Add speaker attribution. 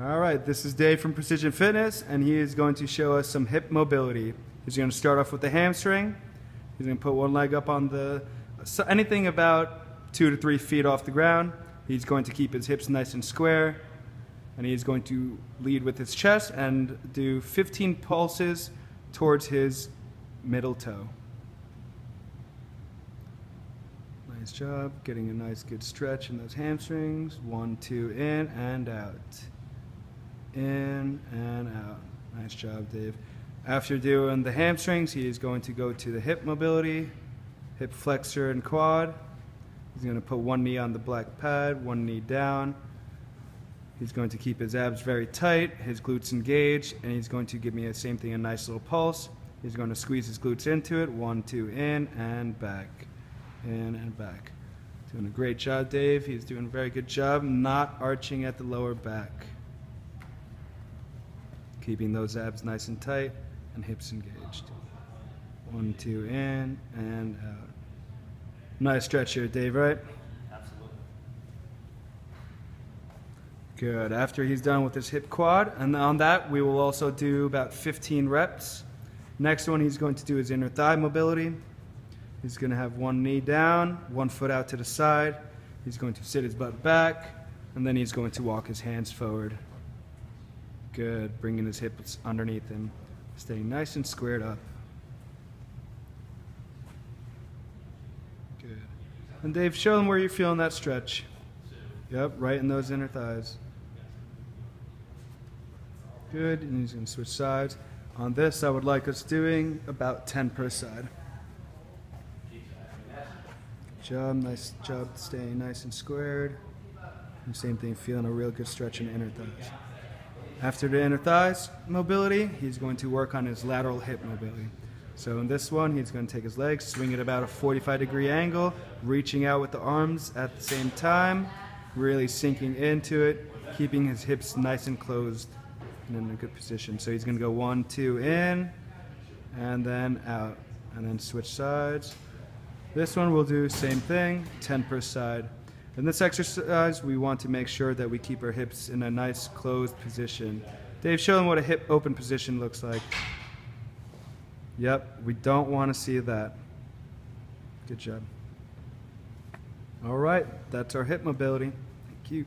Speaker 1: All right, this is Dave from Precision Fitness, and he is going to show us some hip mobility. He's going to start off with the hamstring. He's going to put one leg up on the, so anything about two to three feet off the ground. He's going to keep his hips nice and square, and he's going to lead with his chest and do 15 pulses towards his middle toe. Nice job, getting a nice good stretch in those hamstrings. One, two, in and out. In and out. Nice job, Dave. After doing the hamstrings, he is going to go to the hip mobility, hip flexor and quad. He's going to put one knee on the black pad, one knee down. He's going to keep his abs very tight, his glutes engaged, and he's going to give me the same thing, a nice little pulse. He's going to squeeze his glutes into it, one, two, in and back, in and back. Doing a great job, Dave. He's doing a very good job, not arching at the lower back. Keeping those abs nice and tight and hips engaged. One, two, in and out. Nice stretch here, Dave, right?
Speaker 2: Absolutely.
Speaker 1: Good. After he's done with his hip quad, and on that, we will also do about 15 reps. Next one, he's going to do his inner thigh mobility. He's going to have one knee down, one foot out to the side. He's going to sit his butt back, and then he's going to walk his hands forward. Good. Bringing his hips underneath him. Staying nice and squared up. Good. And Dave, show them where you're feeling that stretch. Yep, right in those inner thighs. Good, and he's to switch sides. On this, I would like us doing about 10 per side. Job, nice job staying nice and squared. And same thing, feeling a real good stretch in the inner thighs. After the inner thighs mobility, he's going to work on his lateral hip mobility. So in this one, he's going to take his legs, swing at about a 45 degree angle, reaching out with the arms at the same time, really sinking into it, keeping his hips nice and closed and in a good position. So he's going to go one, two, in, and then out, and then switch sides. This one we'll do same thing, 10 per side. In this exercise, we want to make sure that we keep our hips in a nice closed position. Dave, show them what a hip open position looks like. Yep, we don't want to see that. Good job. All right, that's our hip mobility. Thank you.